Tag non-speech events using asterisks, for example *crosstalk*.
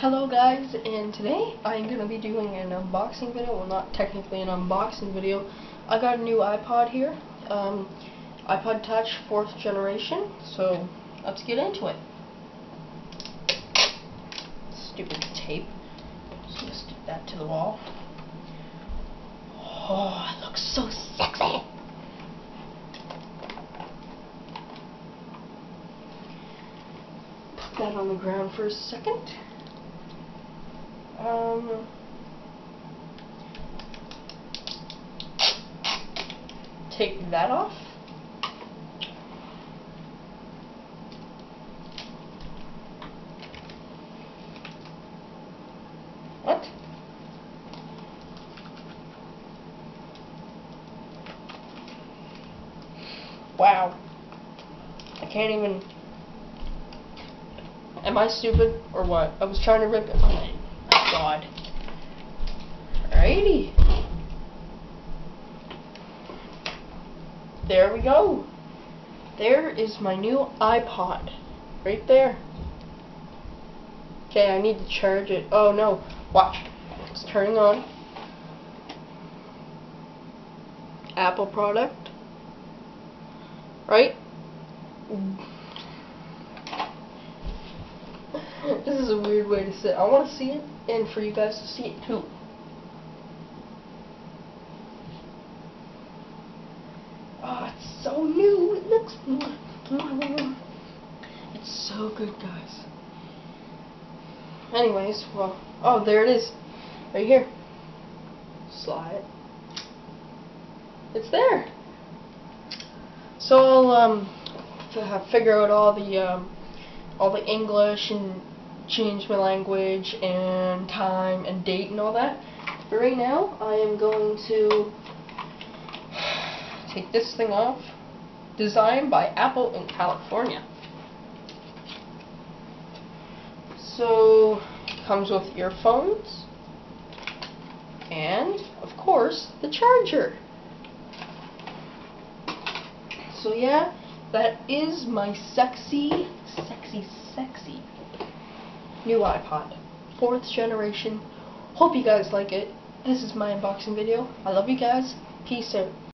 Hello guys, and today I'm going to be doing an unboxing video, well not technically an unboxing video. I got a new iPod here, um, iPod Touch 4th generation, so let's get into it. Stupid tape, just going to stick that to the wall. Oh, it looks so sexy! Put that on the ground for a second. Um, take that off. What? Wow. I can't even... Am I stupid or what? I was trying to rip it god. Alrighty. There we go. There is my new iPod. Right there. Okay, I need to charge it. Oh no. Watch. It's turning on. Apple product. Right? *laughs* this is a weird way to sit. I want to see it and for you guys to see it too. Oh, it's so new. It looks. *laughs* It's so good, guys. Anyways, well, oh, there it is, right here. Slide. It's there. So I'll um figure out all the um all the English and change my language and time and date and all that. But right now, I am going to *sighs* take this thing off. Designed by Apple in California. So, comes with earphones. And, of course, the charger. So yeah, that is my sexy, sexy, sexy new iPod. Fourth generation. Hope you guys like it. This is my unboxing video. I love you guys. Peace out.